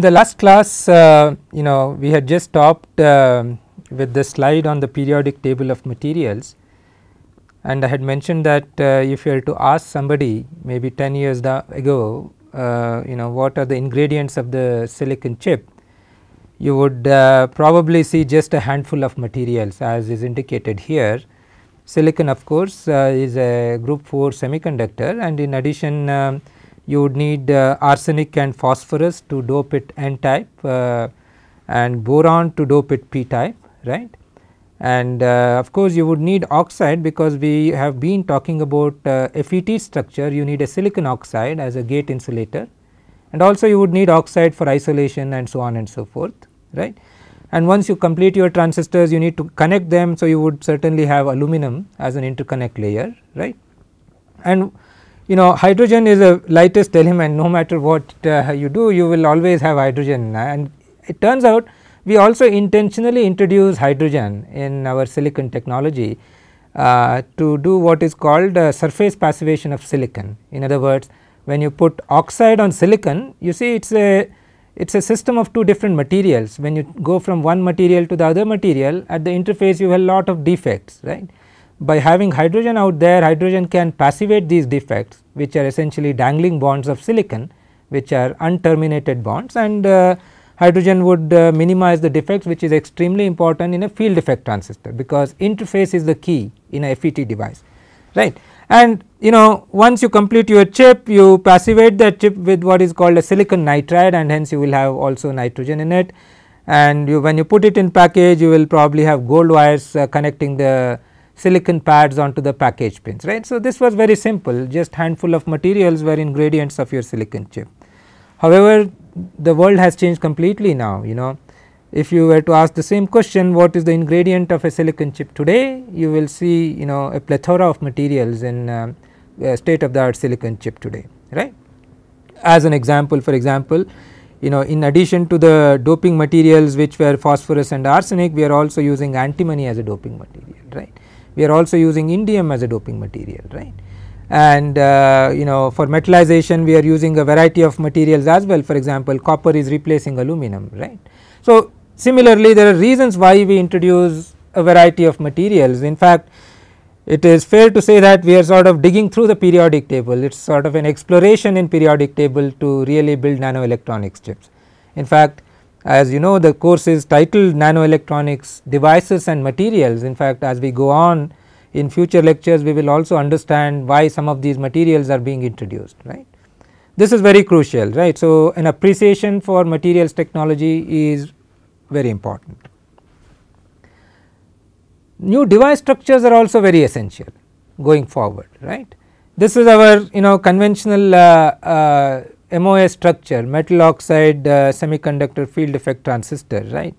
In the last class, uh, you know, we had just stopped uh, with the slide on the periodic table of materials and I had mentioned that uh, if you were to ask somebody maybe 10 years ago, uh, you know, what are the ingredients of the silicon chip, you would uh, probably see just a handful of materials as is indicated here. Silicon of course, uh, is a group 4 semiconductor and in addition um, you would need uh, arsenic and phosphorus to dope it n type uh, and boron to dope it p type right. And uh, of course, you would need oxide because we have been talking about uh, FET structure you need a silicon oxide as a gate insulator and also you would need oxide for isolation and so on and so forth right. And once you complete your transistors you need to connect them. So, you would certainly have aluminum as an interconnect layer right. And you know hydrogen is the lightest element no matter what uh, you do you will always have hydrogen. And it turns out we also intentionally introduce hydrogen in our silicon technology uh, to do what is called uh, surface passivation of silicon. In other words when you put oxide on silicon you see it is a it is a system of two different materials. When you go from one material to the other material at the interface you have a lot of defects right by having hydrogen out there hydrogen can passivate these defects which are essentially dangling bonds of silicon which are unterminated bonds and uh, hydrogen would uh, minimize the defects which is extremely important in a field effect transistor because interface is the key in a FET device right. And you know once you complete your chip you passivate that chip with what is called a silicon nitride and hence you will have also nitrogen in it and you when you put it in package you will probably have gold wires uh, connecting the silicon pads onto the package pins right. So, this was very simple just handful of materials were ingredients of your silicon chip. However, the world has changed completely now you know if you were to ask the same question what is the ingredient of a silicon chip today you will see you know a plethora of materials in uh, state of the art silicon chip today right. As an example for example you know in addition to the doping materials which were phosphorus and arsenic we are also using antimony as a doping material right we are also using indium as a doping material right and uh, you know for metallization we are using a variety of materials as well for example copper is replacing aluminum right. So similarly there are reasons why we introduce a variety of materials in fact it is fair to say that we are sort of digging through the periodic table it is sort of an exploration in periodic table to really build nanoelectronics chips. In fact as you know the course is titled nanoelectronics devices and materials in fact as we go on in future lectures we will also understand why some of these materials are being introduced right. This is very crucial right. So, an appreciation for materials technology is very important. New device structures are also very essential going forward right. This is our you know conventional uh, uh, MOS structure metal oxide uh, semiconductor field effect transistor right.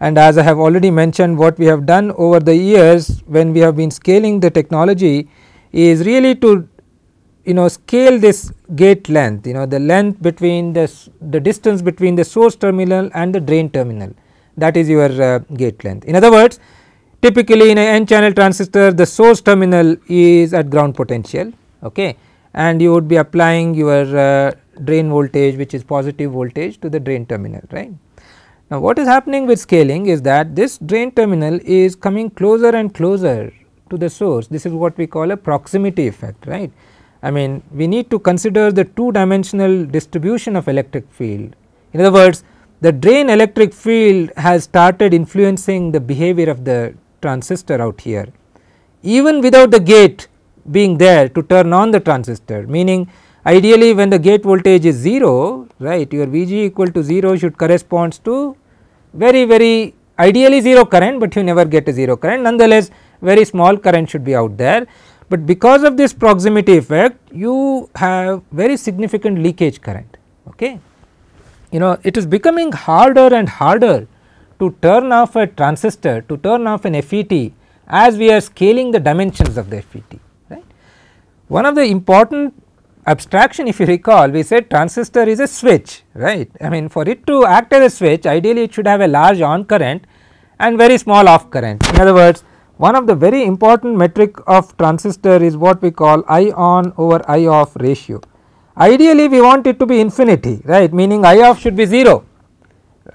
And as I have already mentioned what we have done over the years when we have been scaling the technology is really to you know scale this gate length you know the length between the, the distance between the source terminal and the drain terminal that is your uh, gate length. In other words typically in a n channel transistor the source terminal is at ground potential okay and you would be applying your uh, drain voltage which is positive voltage to the drain terminal right. Now what is happening with scaling is that this drain terminal is coming closer and closer to the source this is what we call a proximity effect right. I mean we need to consider the two dimensional distribution of electric field. In other words the drain electric field has started influencing the behavior of the transistor out here even without the gate being there to turn on the transistor meaning Ideally when the gate voltage is 0 right your Vg equal to 0 should corresponds to very very ideally 0 current, but you never get a 0 current nonetheless very small current should be out there. But because of this proximity effect you have very significant leakage current okay. You know it is becoming harder and harder to turn off a transistor to turn off an FET as we are scaling the dimensions of the FET right. One of the important abstraction if you recall we said transistor is a switch right. I mean for it to act as a switch ideally it should have a large on current and very small off current. In other words one of the very important metric of transistor is what we call I on over I off ratio. Ideally we want it to be infinity right meaning I off should be 0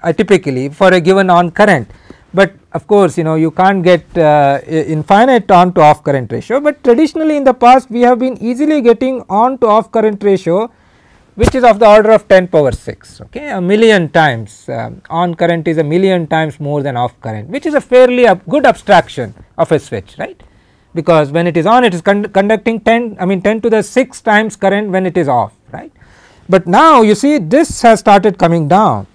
uh, typically for a given on current, but of course you know you can't get uh, infinite on to off current ratio, but traditionally in the past we have been easily getting on to off current ratio which is of the order of 10 power 6 okay? A million times um, on current is a million times more than off current which is a fairly good abstraction of a switch right? Because when it is on it is con conducting 10 I mean 10 to the 6 times current when it is off right. But now you see this has started coming down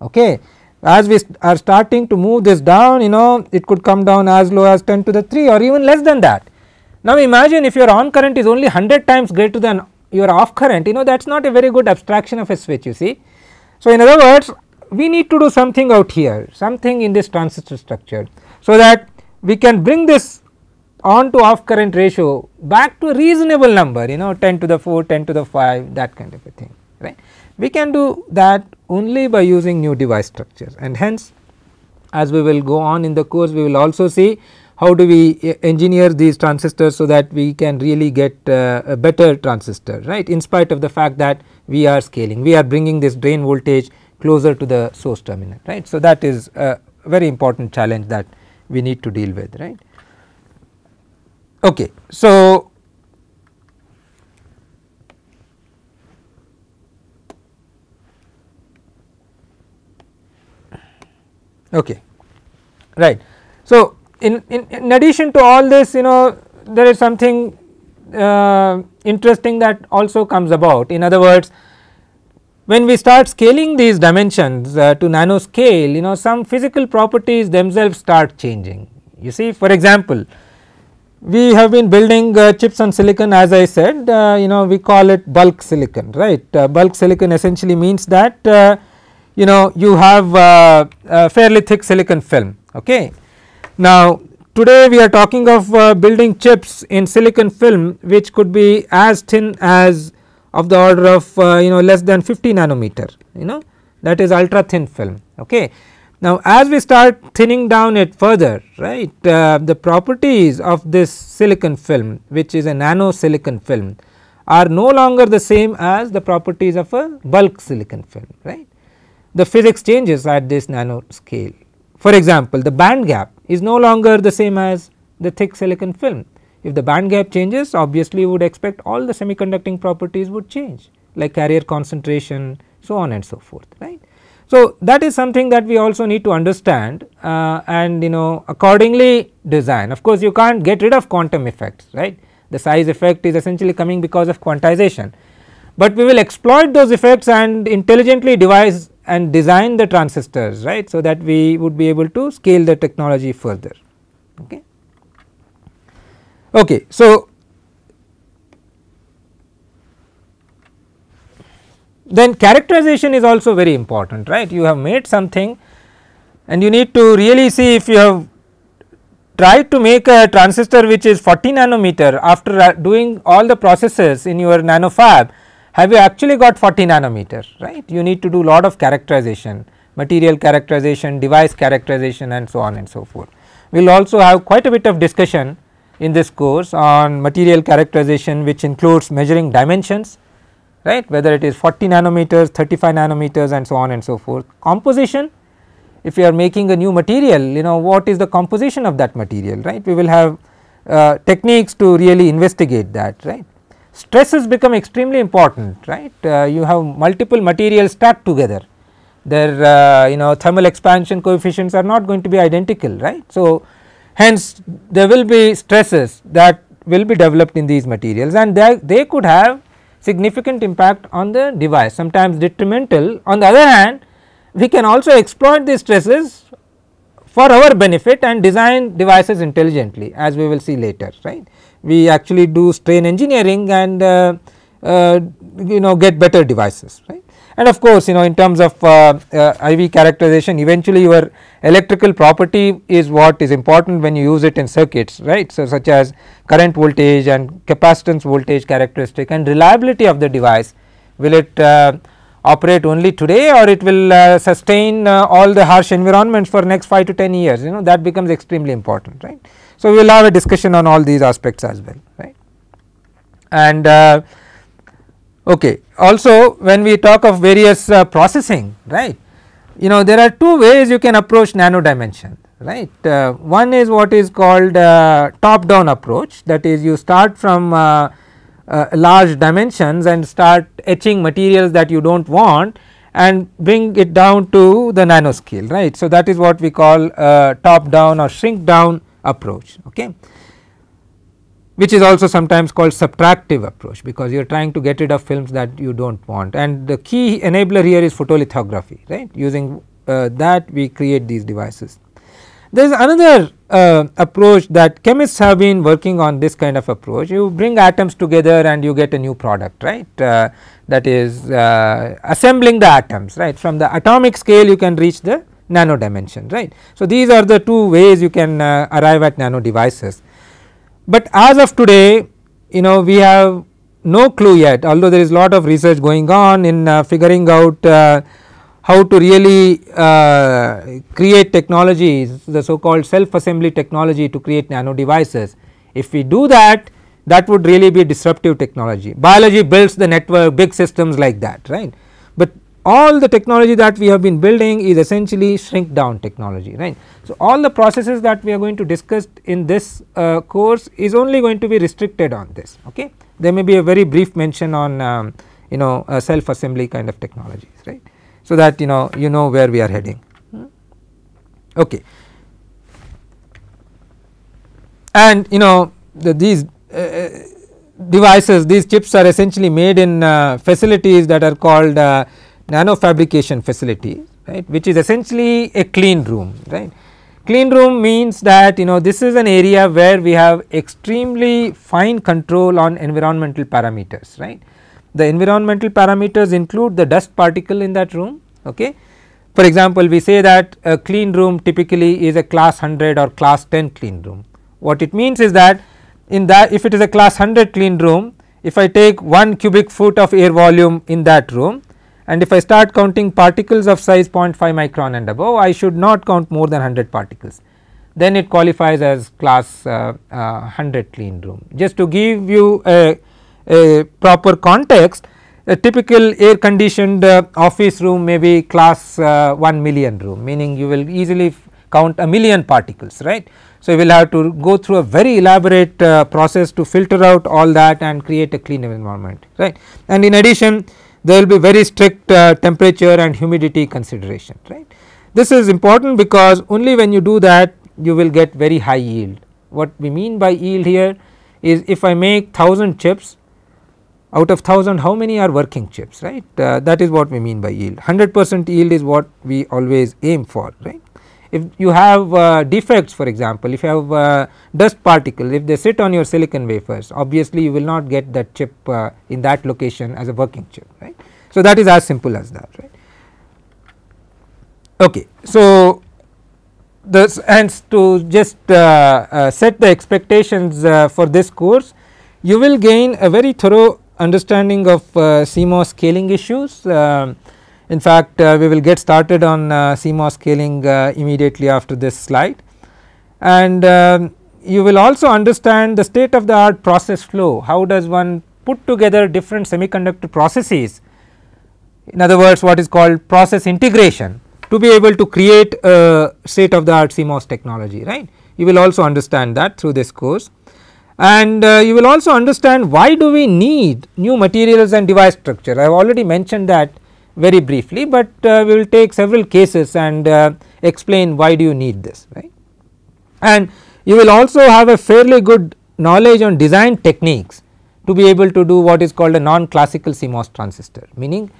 okay as we are starting to move this down you know it could come down as low as 10 to the 3 or even less than that. Now imagine if your on current is only 100 times greater than your off current you know that is not a very good abstraction of a switch you see. So in other words we need to do something out here something in this transistor structure so that we can bring this on to off current ratio back to a reasonable number you know 10 to the 4 10 to the 5 that kind of a thing right. We can do that only by using new device structures and hence as we will go on in the course we will also see how do we engineer these transistors so that we can really get uh, a better transistor right in spite of the fact that we are scaling we are bringing this drain voltage closer to the source terminal right. So, that is a very important challenge that we need to deal with right. Okay. So, okay. Right. So, in, in, in addition to all this you know there is something uh, interesting that also comes about. In other words when we start scaling these dimensions uh, to nanoscale you know some physical properties themselves start changing. You see for example we have been building uh, chips on silicon as I said uh, you know we call it bulk silicon right? Uh, bulk silicon essentially means that uh, you know you have uh, a fairly thick silicon film okay. Now today we are talking of uh, building chips in silicon film which could be as thin as of the order of you know less than 50 nanometer you know that is ultra thin film okay. Now as we start thinning down it further right uh, the properties of this silicon film which is a nano silicon film are no longer the same as the properties of a bulk silicon film right. The physics changes at this nano scale. For example, the band gap is no longer the same as the thick silicon film. If the band gap changes obviously you would expect all the semiconducting properties would change like carrier concentration so on and so forth right. So, that is something that we also need to understand uh, and you know accordingly design. Of course, you can't get rid of quantum effects right the size effect is essentially coming because of quantization, but we will exploit those effects and intelligently devise and design the transistors right. So, that we would be able to scale the technology further. Okay. Okay, so, then characterization is also very important right you have made something and you need to really see if you have tried to make a transistor which is 40 nanometer after uh, doing all the processes in your nano fab have you actually got 40 nanometer right you need to do a lot of characterization material characterization device characterization and so on and so forth we will also have quite a bit of discussion in this course on material characterization which includes measuring dimensions right whether it is 40 nanometers 35 nanometers and so on and so forth. Composition if you are making a new material you know what is the composition of that material right we will have uh, techniques to really investigate that right. Stresses become extremely important right uh, you have multiple materials stacked together their uh, you know thermal expansion coefficients are not going to be identical right. So, hence there will be stresses that will be developed in these materials and they, they could have significant impact on the device sometimes detrimental. On the other hand we can also exploit these stresses for our benefit and design devices intelligently as we will see later right. We actually do strain engineering and uh, uh, you know get better devices right and of course you know in terms of uh, uh, IV characterization eventually your electrical property is what is important when you use it in circuits right. So, such as current voltage and capacitance voltage characteristic and reliability of the device will it uh, operate only today or it will uh, sustain uh, all the harsh environments for next 5 to 10 years you know that becomes extremely important right. So, we will have a discussion on all these aspects as well right and uh, Okay. Also when we talk of various uh, processing right you know there are two ways you can approach nano dimension right. Uh, one is what is called uh, top down approach that is you start from uh, uh, large dimensions and start etching materials that you do not want and bring it down to the nanoscale right. So, that is what we call top down or shrink down approach. Okay? Which is also sometimes called subtractive approach because you are trying to get rid of films that you do not want. And the key enabler here is photolithography right? Using uh, that we create these devices. There is another uh, approach that chemists have been working on this kind of approach. You bring atoms together and you get a new product right? Uh, that is uh, assembling the atoms right? From the atomic scale you can reach the nano dimension right. So, these are the two ways you can uh, arrive at nano devices but as of today you know we have no clue yet although there is a lot of research going on in uh, figuring out uh, how to really uh, create technologies the so called self assembly technology to create nano devices. If we do that that would really be disruptive technology biology builds the network big systems like that right but all the technology that we have been building is essentially shrink down technology right. So, all the processes that we are going to discuss in this uh, course is only going to be restricted on this okay. There may be a very brief mention on um, you know self assembly kind of technologies right. So, that you know you know where we are heading okay. And you know the, these uh, devices these chips are essentially made in uh, facilities that are called uh, nano fabrication facility right which is essentially a clean room right. Clean room means that you know this is an area where we have extremely fine control on environmental parameters right. The environmental parameters include the dust particle in that room okay. For example, we say that a clean room typically is a class 100 or class 10 clean room. What it means is that in that if it is a class 100 clean room if I take 1 cubic foot of air volume in that room and if I start counting particles of size 0.5 micron and above I should not count more than 100 particles then it qualifies as class uh, uh, 100 clean room. Just to give you a, a proper context a typical air conditioned uh, office room may be class uh, 1 million room meaning you will easily count a million particles right. So, you will have to go through a very elaborate uh, process to filter out all that and create a clean environment right and in addition there will be very strict uh, temperature and humidity consideration right. This is important because only when you do that you will get very high yield. What we mean by yield here is if I make 1000 chips out of 1000 how many are working chips right uh, that is what we mean by yield 100 percent yield is what we always aim for right. If you have uh, defects for example if you have uh, dust particles if they sit on your silicon wafers obviously you will not get that chip uh, in that location as a working chip right. So, that is as simple as that right. Okay. So, this and to just uh, uh, set the expectations for this course you will gain a very thorough understanding of CMOS scaling issues um, in fact, uh, we will get started on uh, CMOS scaling uh, immediately after this slide. And um, you will also understand the state of the art process flow, how does one put together different semiconductor processes? In other words what is called process integration. To be able to create a state of the art CMOS technology right. You will also understand that through this course. And uh, you will also understand why do we need new materials and device structure. I have already mentioned that very briefly, but uh, we will take several cases and uh, explain why do you need this right. And you will also have a fairly good knowledge on design techniques to be able to do what is called a non classical CMOS transistor meaning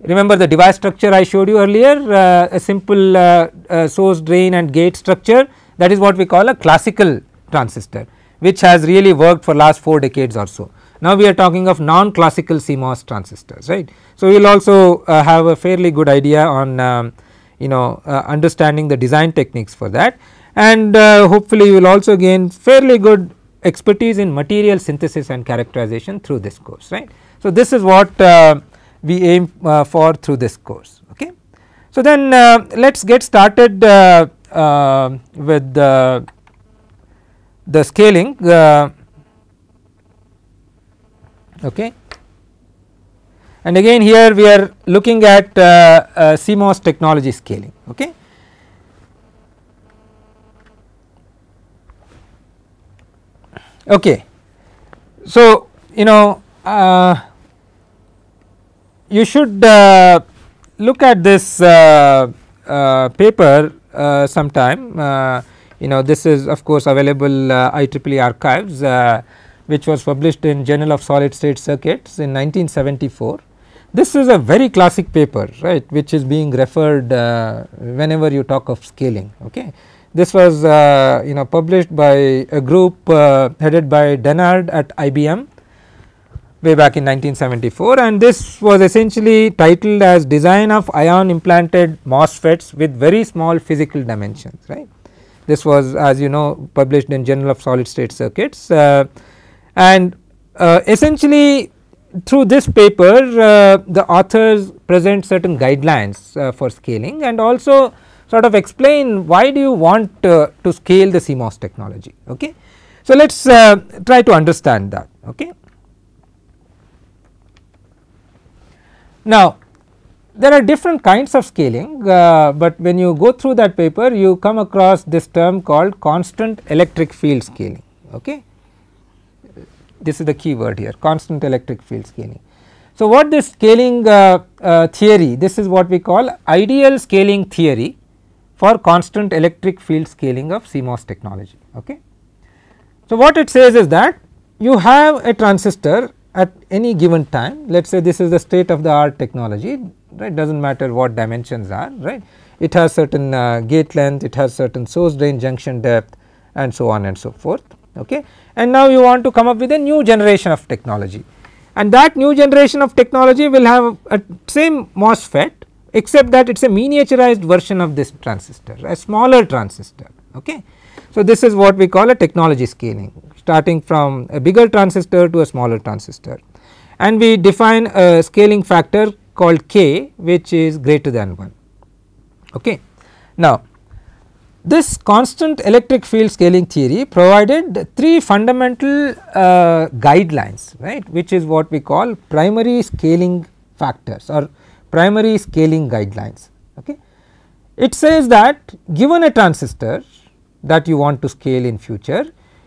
remember the device structure I showed you earlier uh, a simple uh, uh, source drain and gate structure that is what we call a classical transistor which has really worked for last 4 decades or so. Now, we are talking of non classical CMOS transistors right. So, we will also uh, have a fairly good idea on um, you know uh, understanding the design techniques for that and uh, hopefully you will also gain fairly good expertise in material synthesis and characterization through this course right. So, this is what uh, we aim uh, for through this course okay. So, then uh, let us get started with the scaling okay and again here we are looking at uh, uh, CMOS technology scaling. Okay. Okay. So, you know uh, you should uh, look at this uh, uh paper sometime you know this is of course available IEEE archives which was published in Journal of Solid State Circuits in 1974. This is a very classic paper right which is being referred whenever you talk of scaling. Okay. This was uh, you know published by a group uh, headed by Dennard at IBM way back in 1974 and this was essentially titled as design of ion implanted MOSFETs with very small physical dimensions right. This was as you know published in Journal of Solid State Circuits uh, and uh, essentially through this paper uh, the authors present certain guidelines uh, for scaling and also sort of explain why do you want uh, to scale the CMOS technology. Okay. So, let us uh, try to understand that. Okay. Now, there are different kinds of scaling, uh, but when you go through that paper you come across this term called constant electric field scaling. Okay. This is the key word here constant electric field scaling. So, what this scaling uh, uh, theory this is what we call ideal scaling theory for constant electric field scaling of CMOS technology. Okay. So, what it says is that you have a transistor at any given time let us say this is the state of the art technology right does not matter what dimensions are right it has certain uh, gate length it has certain source drain junction depth and so on and so forth okay and now you want to come up with a new generation of technology and that new generation of technology will have a same MOSFET except that it is a miniaturized version of this transistor a smaller transistor. Okay. So, this is what we call a technology scaling starting from a bigger transistor to a smaller transistor and we define a scaling factor called k which is greater than 1. Okay. Now, this constant electric field scaling theory provided three fundamental uh, guidelines right which is what we call primary scaling factors or primary scaling guidelines. Okay. It says that given a transistor that you want to scale in future,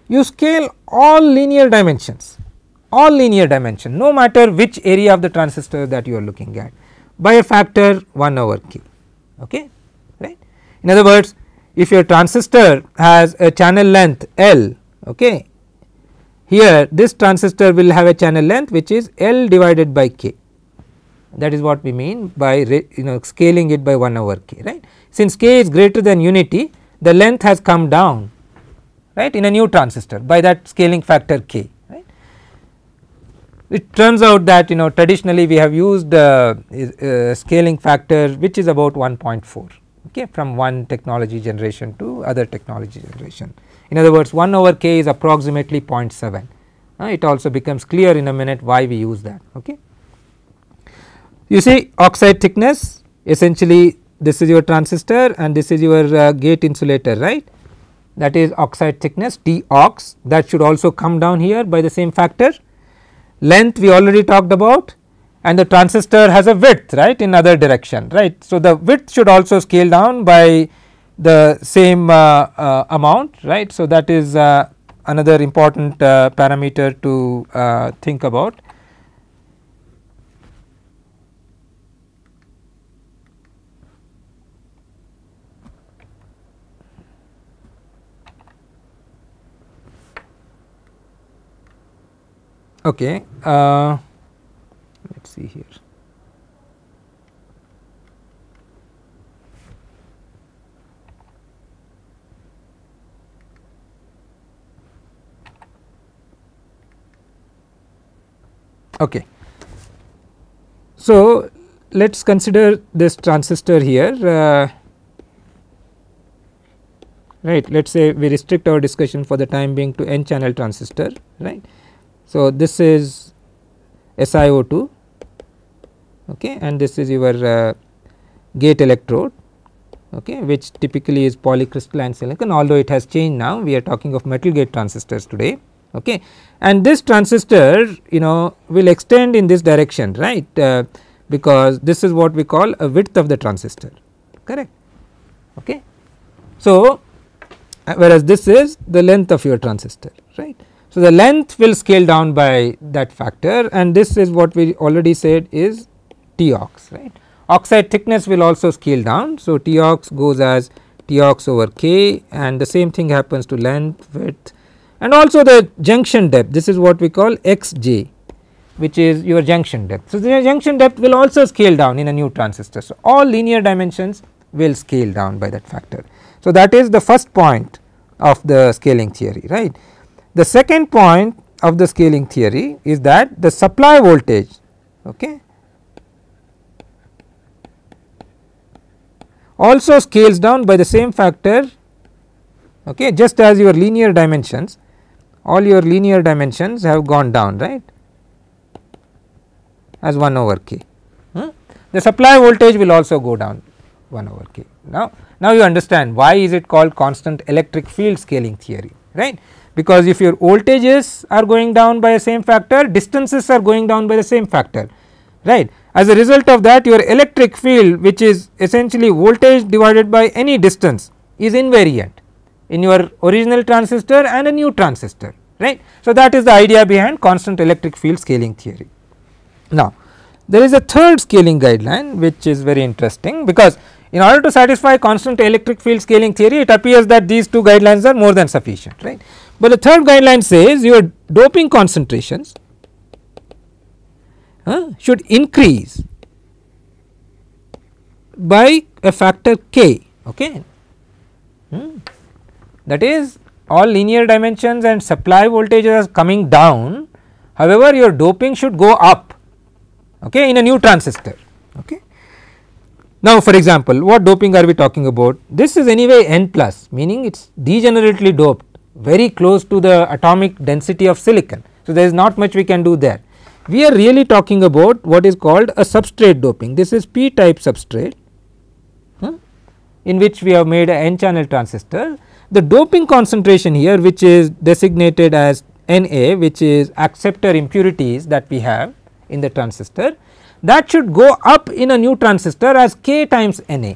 you scale all linear dimensions, all linear dimension no matter which area of the transistor that you are looking at by a factor 1 over k. Okay, right. In other words, if your transistor has a channel length L, okay, here this transistor will have a channel length which is L divided by k that is what we mean by you know scaling it by 1 over k right. Since k is greater than unity the length has come down right in a new transistor by that scaling factor k right. It turns out that you know traditionally we have used uh, uh, scaling factor which is about 1.4 okay from one technology generation to other technology generation. In other words 1 over k is approximately 0.7 uh, it also becomes clear in a minute why we use that okay. You see oxide thickness essentially this is your transistor and this is your uh, gate insulator right that is oxide thickness T ox that should also come down here by the same factor. Length we already talked about and the transistor has a width right in other direction right. So, the width should also scale down by the same uh, uh, amount right. So, that is uh, another important uh, parameter to uh, think about. Okay, uh, see here. Okay. So, let us consider this transistor here uh, right let us say we restrict our discussion for the time being to n channel transistor right so, this is SiO2 okay, and this is your uh, gate electrode okay, which typically is polycrystalline silicon although it has changed now. We are talking of metal gate transistors today okay. And this transistor you know will extend in this direction right uh, because this is what we call a width of the transistor correct okay. So uh, whereas this is the length of your transistor right. So the length will scale down by that factor and this is what we already said is T ox right oxide thickness will also scale down so T ox goes as T ox over k and the same thing happens to length width and also the junction depth this is what we call xj which is your junction depth. So, the junction depth will also scale down in a new transistor. So, all linear dimensions will scale down by that factor. So, that is the first point of the scaling theory right. The second point of the scaling theory is that the supply voltage okay, also scales down by the same factor okay, just as your linear dimensions all your linear dimensions have gone down right as 1 over k. Hmm? The supply voltage will also go down 1 over k. Now, now you understand why is it called constant electric field scaling theory right because if your voltages are going down by the same factor distances are going down by the same factor right. As a result of that your electric field which is essentially voltage divided by any distance is invariant in your original transistor and a new transistor right. So, that is the idea behind constant electric field scaling theory. Now, there is a third scaling guideline which is very interesting because in order to satisfy constant electric field scaling theory it appears that these two guidelines are more than sufficient right. But the third guideline says your doping concentrations uh, should increase by a factor k okay. Hmm. That is all linear dimensions and supply voltages are coming down however your doping should go up okay, in a new transistor. Okay. Now, for example, what doping are we talking about? This is anyway n plus meaning it is degenerately doped very close to the atomic density of silicon. So, there is not much we can do there. We are really talking about what is called a substrate doping. This is p type substrate hmm, in which we have made a n channel transistor. The doping concentration here which is designated as Na which is acceptor impurities that we have in the transistor that should go up in a new transistor as k times Na.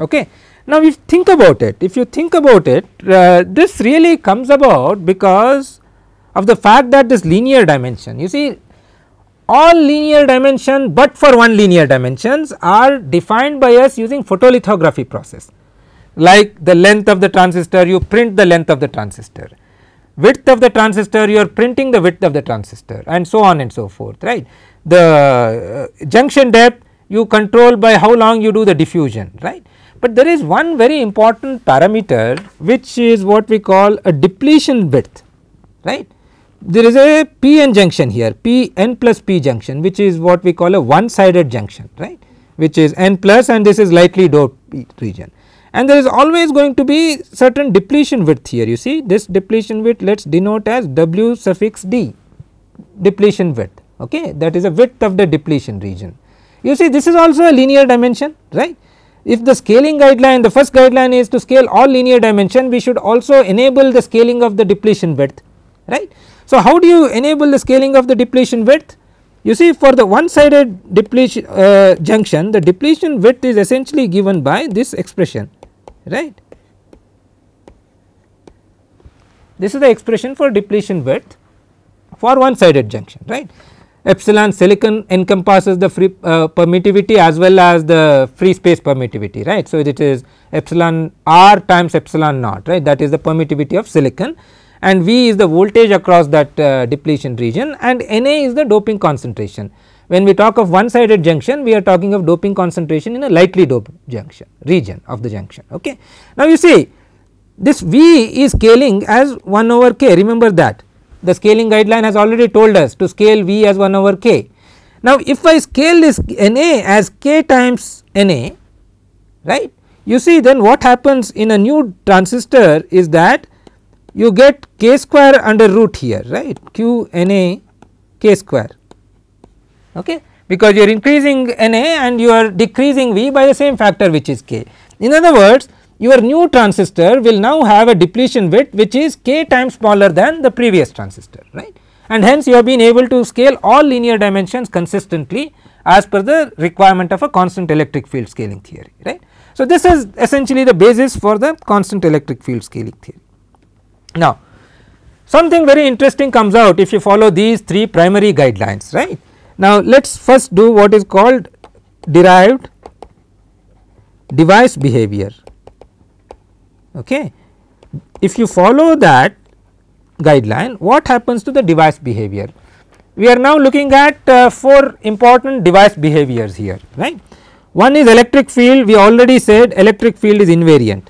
Okay. Now, if you think about it, if you think about it, uh, this really comes about because of the fact that this linear dimension, you see all linear dimension but for one linear dimensions are defined by us using photolithography process. Like the length of the transistor, you print the length of the transistor width of the transistor you are printing the width of the transistor and so on and so forth right. The uh, junction depth you control by how long you do the diffusion right. But there is one very important parameter which is what we call a depletion width right. There is a p-n junction here p n plus p junction which is what we call a one sided junction right which is n plus and this is lightly doped region and there is always going to be certain depletion width here you see this depletion width let us denote as W suffix d depletion width okay that is a width of the depletion region. You see this is also a linear dimension right. If the scaling guideline the first guideline is to scale all linear dimension we should also enable the scaling of the depletion width right. So how do you enable the scaling of the depletion width? You see for the one sided depletion uh, junction the depletion width is essentially given by this expression right. This is the expression for depletion width for one sided junction right. Epsilon silicon encompasses the free uh, permittivity as well as the free space permittivity right. So, it is epsilon r times epsilon naught right that is the permittivity of silicon and V is the voltage across that uh, depletion region and Na is the doping concentration. When we talk of one sided junction we are talking of doping concentration in a lightly doped junction region of the junction. Okay. Now, you see this V is scaling as 1 over k remember that the scaling guideline has already told us to scale V as 1 over k. Now, if I scale this Na as k times Na right you see then what happens in a new transistor is that you get k square under root here right q Na k square okay because you are increasing Na and you are decreasing V by the same factor which is k. In other words your new transistor will now have a depletion width which is k times smaller than the previous transistor right and hence you have been able to scale all linear dimensions consistently as per the requirement of a constant electric field scaling theory right. So, this is essentially the basis for the constant electric field scaling theory. Now, something very interesting comes out if you follow these three primary guidelines right. Now, let us first do what is called derived device behavior. Okay. If you follow that guideline what happens to the device behavior? We are now looking at uh, four important device behaviors here right. One is electric field we already said electric field is invariant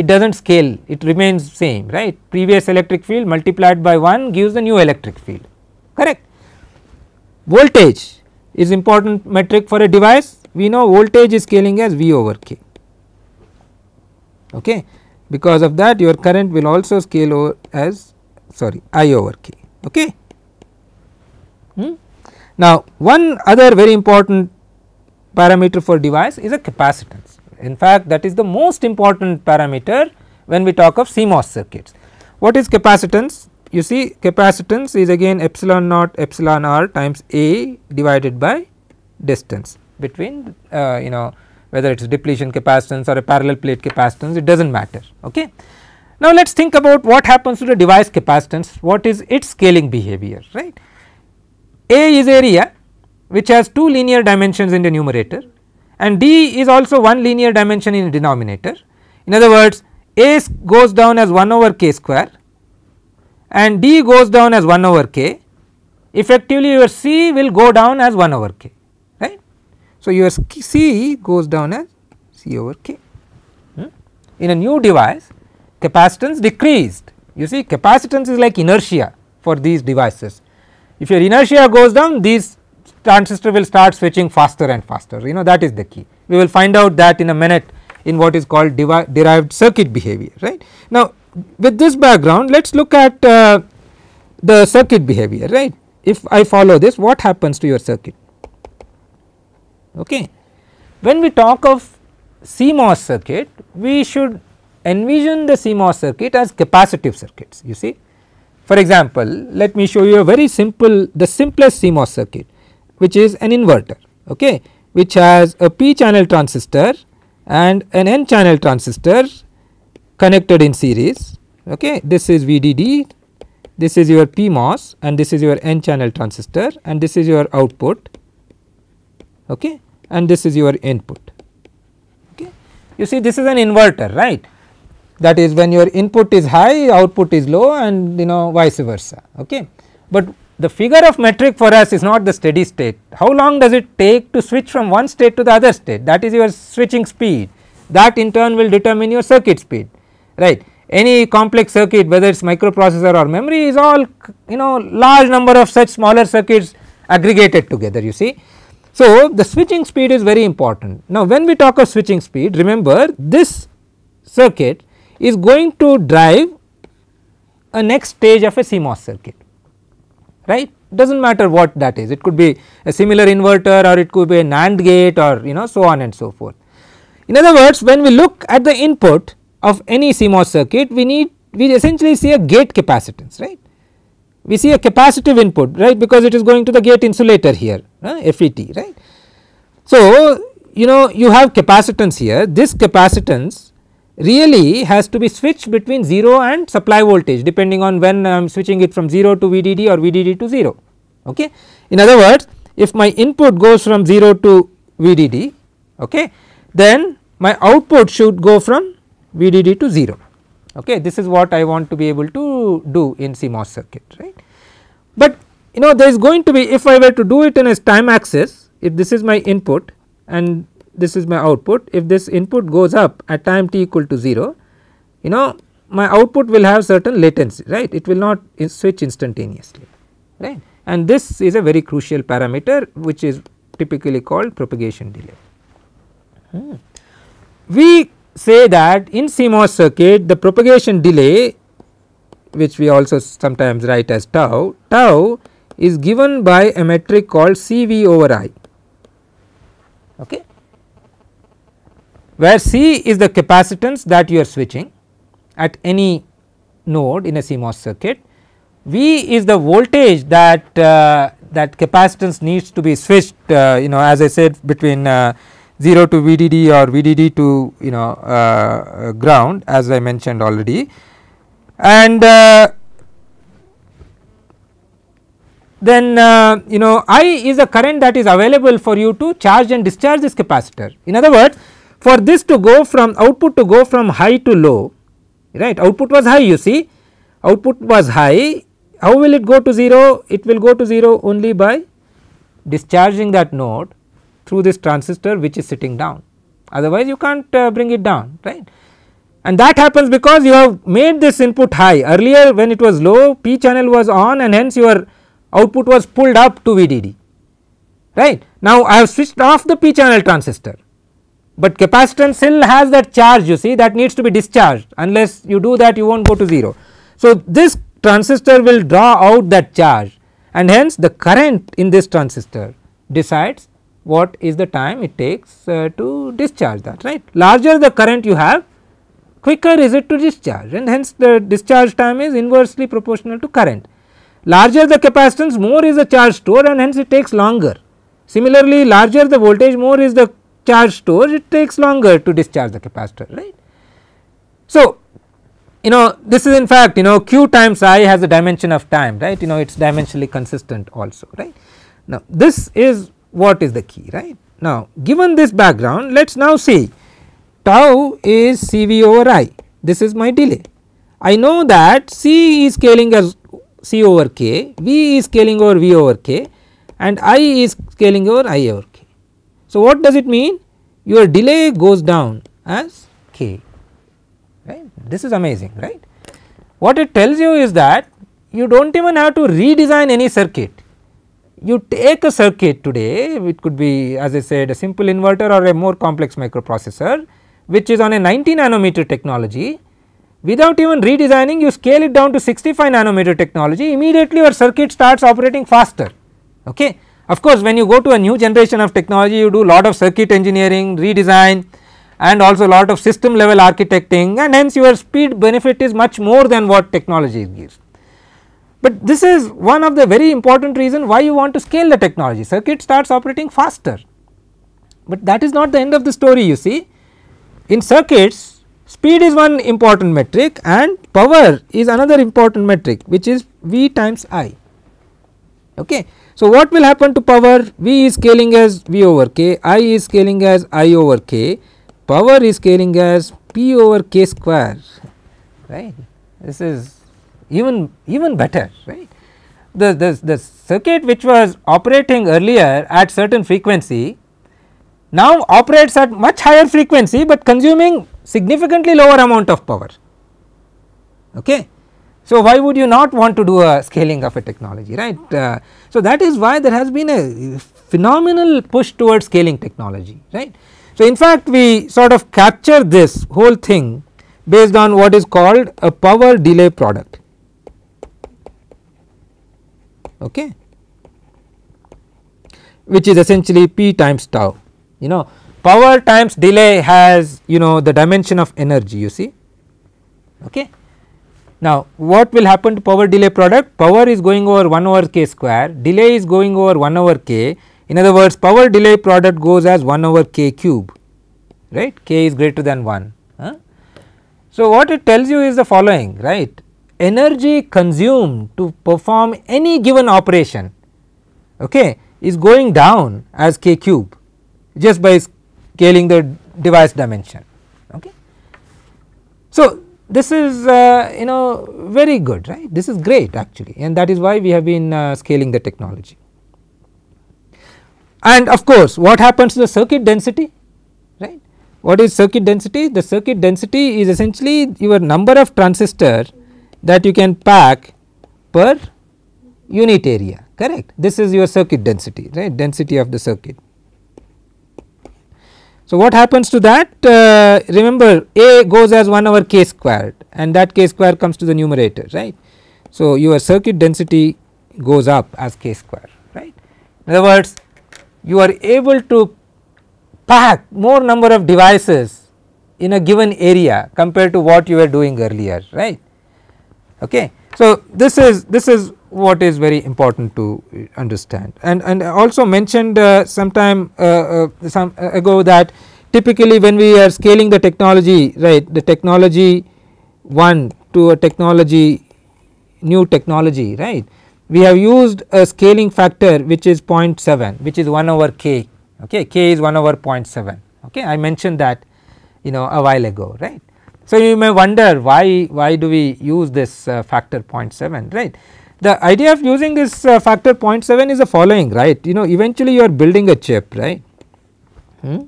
it does not scale it remains same right previous electric field multiplied by 1 gives the new electric field correct. Voltage is important metric for a device we know voltage is scaling as V over K okay because of that your current will also scale over as sorry I over K okay. Hmm? Now one other very important parameter for device is a capacitance in fact that is the most important parameter when we talk of CMOS circuits. What is capacitance? You see capacitance is again epsilon naught epsilon r times A divided by distance between uh, you know whether it is depletion capacitance or a parallel plate capacitance it does not matter. Okay. Now, let us think about what happens to the device capacitance what is its scaling behavior right. A is area which has two linear dimensions in the numerator and D is also one linear dimension in denominator. In other words A goes down as 1 over k square and D goes down as 1 over k effectively your C will go down as 1 over k. Right. So, your C goes down as C over K. Hmm? In a new device capacitance decreased you see capacitance is like inertia for these devices. If your inertia goes down these transistor will start switching faster and faster you know that is the key. We will find out that in a minute in what is called derived circuit behavior right. Now with this background let us look at uh, the circuit behavior right. If I follow this what happens to your circuit? Okay. When we talk of CMOS circuit, we should envision the CMOS circuit as capacitive circuits you see. For example, let me show you a very simple the simplest CMOS circuit which is an inverter okay, which has a p channel transistor and an n channel transistor connected in series okay. This is VDD, this is your PMOS and this is your n channel transistor and this is your output okay and this is your input. Okay. You see this is an inverter right that is when your input is high output is low and you know vice versa. Okay. But the figure of metric for us is not the steady state. How long does it take to switch from one state to the other state that is your switching speed that in turn will determine your circuit speed right. Any complex circuit whether it is microprocessor or memory is all you know large number of such smaller circuits aggregated together you see. So, the switching speed is very important. Now, when we talk of switching speed remember this circuit is going to drive a next stage of a CMOS circuit right? Does not matter what that is. It could be a similar inverter or it could be a NAND gate or you know so on and so forth. In other words when we look at the input of any CMOS circuit we need we essentially see a gate capacitance right? We see a capacitive input right? Because it is going to the gate insulator here uh, FET right. So, you know you have capacitance here. This capacitance really has to be switched between 0 and supply voltage depending on when I am switching it from 0 to VDD or VDD to 0 okay. In other words if my input goes from 0 to VDD okay then my output should go from VDD to 0 okay this is what I want to be able to do in CMOS circuit right. But you know there is going to be if I were to do it in a time axis if this is my input and this is my output if this input goes up at time t equal to 0 you know my output will have certain latency right it will not switch instantaneously right and this is a very crucial parameter which is typically called propagation delay. Hmm. We say that in CMOS circuit the propagation delay which we also sometimes write as tau, tau is given by a metric called CV over I. Okay. Where C is the capacitance that you are switching at any node in a CMOS circuit, V is the voltage that uh, that capacitance needs to be switched uh, you know as I said between uh, 0 to VDD or VDD to you know uh, ground as I mentioned already and uh, then uh, you know I is a current that is available for you to charge and discharge this capacitor. In other words for this to go from output to go from high to low right? Output was high you see. Output was high. How will it go to 0 it will go to 0 only by discharging that node through this transistor which is sitting down. Otherwise you can't uh, bring it down right? And that happens because you have made this input high. Earlier when it was low p channel was on and hence your output was pulled up to VDD right. Now I have switched off the p channel transistor but capacitance still has that charge you see that needs to be discharged unless you do that you will not go to 0. So this transistor will draw out that charge and hence the current in this transistor decides what is the time it takes uh, to discharge that right. Larger the current you have quicker is it to discharge and hence the discharge time is inversely proportional to current. Larger the capacitance more is the charge stored and hence it takes longer. Similarly, larger the voltage more is the charge stored it takes longer to discharge the capacitor right. So, you know this is in fact you know q times i has a dimension of time right you know it is dimensionally consistent also right. Now, this is what is the key right. Now, given this background let us now see tau is Cv over i this is my delay. I know that C is scaling as C over k, V is scaling over V over k and I is scaling over I over k. So, what does it mean? Your delay goes down as k right this is amazing right. What it tells you is that you do not even have to redesign any circuit. You take a circuit today it could be as I said a simple inverter or a more complex microprocessor which is on a 90 nanometer technology without even redesigning you scale it down to 65 nanometer technology immediately your circuit starts operating faster okay. Of course, when you go to a new generation of technology you do a lot of circuit engineering redesign and also a lot of system level architecting and hence your speed benefit is much more than what technology gives. But this is one of the very important reason why you want to scale the technology circuit starts operating faster, but that is not the end of the story you see in circuits Speed is one important metric and power is another important metric which is V times I. Okay. So, what will happen to power? V is scaling as V over k, I is scaling as I over k, power is scaling as P over k square, right. This is even even better, right. The, the, the circuit which was operating earlier at certain frequency now operates at much higher frequency, but consuming significantly lower amount of power. Okay. So, why would you not want to do a scaling of a technology right. Uh, so, that is why there has been a phenomenal push towards scaling technology right. So, in fact, we sort of capture this whole thing based on what is called a power delay product. Okay which is essentially P times tau you know power times delay has you know the dimension of energy you see okay. Now what will happen to power delay product power is going over 1 over k square delay is going over 1 over k in other words power delay product goes as 1 over k cube right k is greater than 1 huh? So what it tells you is the following right energy consumed to perform any given operation okay is going down as k cube just by scaling the device dimension. Okay. So, this is uh, you know very good right? This is great actually. And that is why we have been uh, scaling the technology. And of course, what happens to the circuit density right? What is circuit density? The circuit density is essentially your number of transistor that you can pack per unit area correct? This is your circuit density right? Density of the circuit so, what happens to that uh, remember A goes as 1 over k squared and that k square comes to the numerator right. So, your circuit density goes up as k square right. In other words you are able to pack more number of devices in a given area compared to what you were doing earlier right. Okay. So, this is this is what is very important to understand. And and also mentioned uh, sometime uh, uh, some ago that typically when we are scaling the technology right the technology 1 to a technology new technology right we have used a scaling factor which is 0.7 which is 1 over k okay? K is 1 over 0.7 okay? I mentioned that you know a while ago right. So, you may wonder why why do we use this uh, factor 0.7 right the idea of using this uh, factor 0.7 is the following right? You know eventually you are building a chip right? Hmm?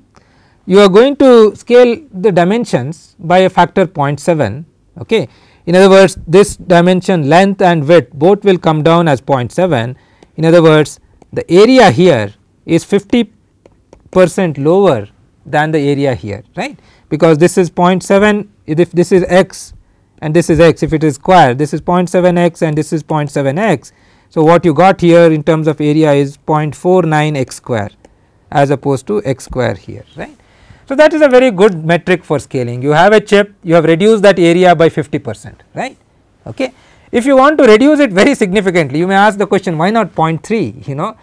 you are going to scale the dimensions by a factor 0.7 okay? In other words this dimension length and width both will come down as 0.7 in other words the area here is 50 percent lower than the area here right? Because this is 0.7 if this is x and this is x if it is square this is 0.7 x and this is 0.7 x. So, what you got here in terms of area is 0.49 x square as opposed to x square here right. So, that is a very good metric for scaling you have a chip you have reduced that area by 50 percent right. Okay. If you want to reduce it very significantly you may ask the question why not 0.3 you know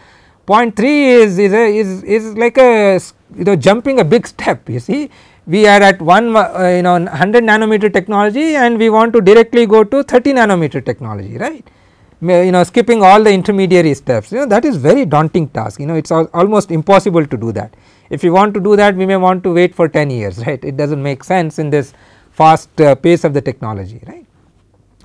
0.3 is is a, is is like a you know jumping a big step you see we are at 1 uh, you know 100 nanometer technology and we want to directly go to 30 nanometer technology right you know skipping all the intermediary steps you know that is very daunting task you know it is al almost impossible to do that. If you want to do that we may want to wait for 10 years right it does not make sense in this fast uh, pace of the technology right.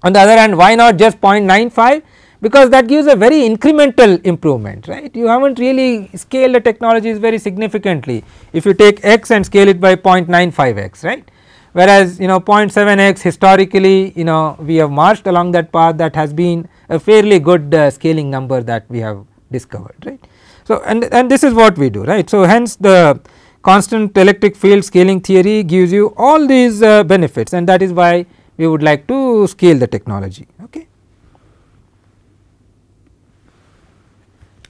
On the other hand why not just 0.95 because that gives a very incremental improvement right you have not really scaled the technologies very significantly if you take x and scale it by 0.95 x right whereas you know 0.7 x historically you know we have marched along that path that has been a fairly good uh, scaling number that we have discovered right. So, and, and this is what we do right. So, hence the constant electric field scaling theory gives you all these uh, benefits and that is why we would like to scale the technology okay.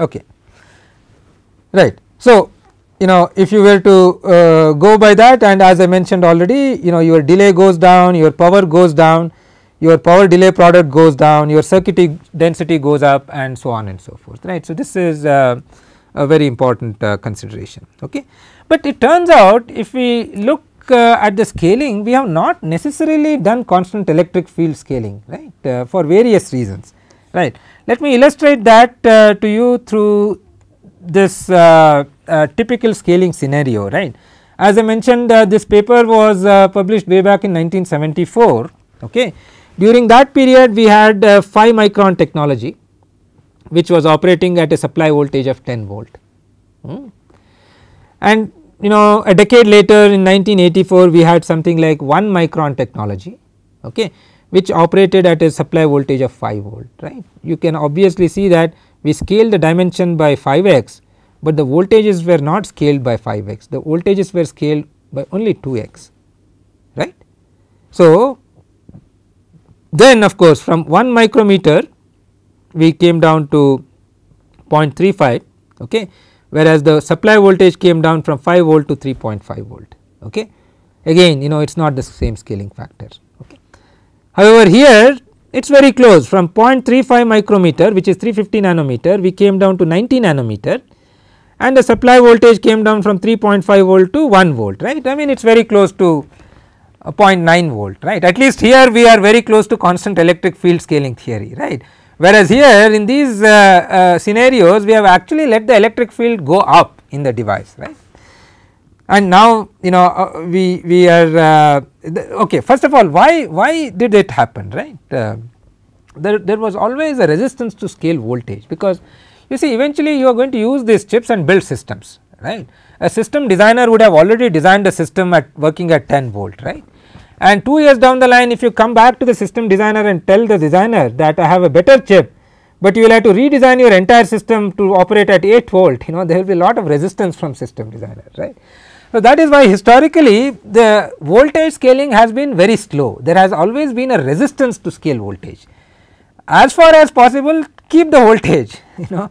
Okay right. So, you know if you were to uh, go by that and as I mentioned already you know your delay goes down your power goes down your power delay product goes down your circuit density goes up and so on and so forth right. So, this is uh, a very important uh, consideration okay. But it turns out if we look uh, at the scaling we have not necessarily done constant electric field scaling right uh, for various reasons right. Let me illustrate that uh, to you through this uh, uh, typical scaling scenario right. As I mentioned uh, this paper was uh, published way back in 1974 okay. During that period we had uh, 5 micron technology which was operating at a supply voltage of 10 volt hmm. and you know a decade later in 1984 we had something like 1 micron technology okay which operated at a supply voltage of 5 volt right. You can obviously see that we scaled the dimension by 5x, but the voltages were not scaled by 5x the voltages were scaled by only 2x right. So, then of course from 1 micrometer we came down to 0.35 okay whereas the supply voltage came down from 5 volt to 3.5 volt okay again you know it is not the same scaling factor However, here it is very close. From 0.35 micrometer which is 350 nanometer we came down to 90 nanometer. And the supply voltage came down from 3.5 volt to 1 volt right? I mean it is very close to 0.9 volt right? At least here we are very close to constant electric field scaling theory right? Whereas here in these uh, uh, scenarios we have actually let the electric field go up in the device right and now you know uh, we we are uh, okay first of all why why did it happen right? Uh, there there was always a resistance to scale voltage because you see eventually you are going to use these chips and build systems right? A system designer would have already designed a system at working at 10 volt right? And 2 years down the line if you come back to the system designer and tell the designer that I have a better chip but you will have to redesign your entire system to operate at 8 volt you know there will be a lot of resistance from system designer right so, that is why historically the voltage scaling has been very slow, there has always been a resistance to scale voltage. As far as possible keep the voltage you know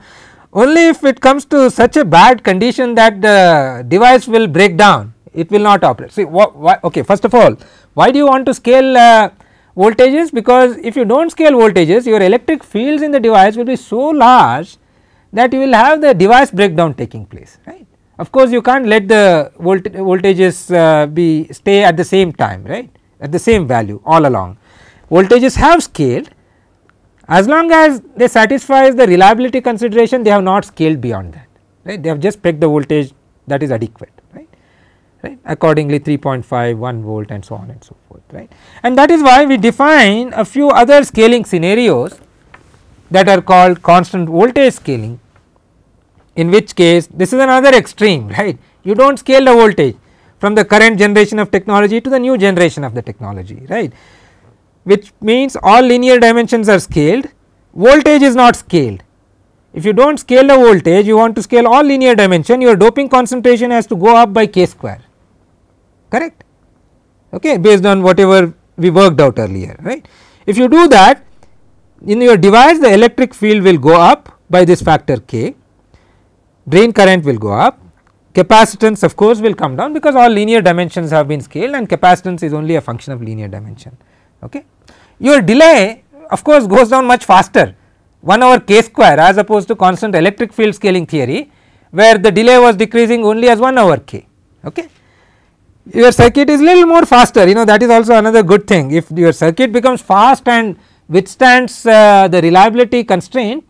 only if it comes to such a bad condition that the device will break down it will not operate. See what, okay first of all why do you want to scale uh, voltages because if you do not scale voltages your electric fields in the device will be so large that you will have the device breakdown taking place right. Of course, you can't let the volt voltages uh, be stay at the same time right? At the same value all along. Voltages have scaled. As long as they satisfy the reliability consideration they have not scaled beyond that right? They have just picked the voltage that is adequate right? Right? Accordingly 3.5 1 volt and so on and so forth right? And that is why we define a few other scaling scenarios that are called constant voltage scaling in which case this is another extreme right? You do not scale the voltage from the current generation of technology to the new generation of the technology right? Which means all linear dimensions are scaled. Voltage is not scaled. If you do not scale the voltage you want to scale all linear dimension your doping concentration has to go up by k square. Correct? Okay based on whatever we worked out earlier right. If you do that in your device the electric field will go up by this factor k drain current will go up. Capacitance of course will come down because all linear dimensions have been scaled and capacitance is only a function of linear dimension. Okay. Your delay of course goes down much faster 1 over k square as opposed to constant electric field scaling theory where the delay was decreasing only as 1 over k. Okay. Your circuit is little more faster. You know that is also another good thing. If your circuit becomes fast and withstands uh, the reliability constraint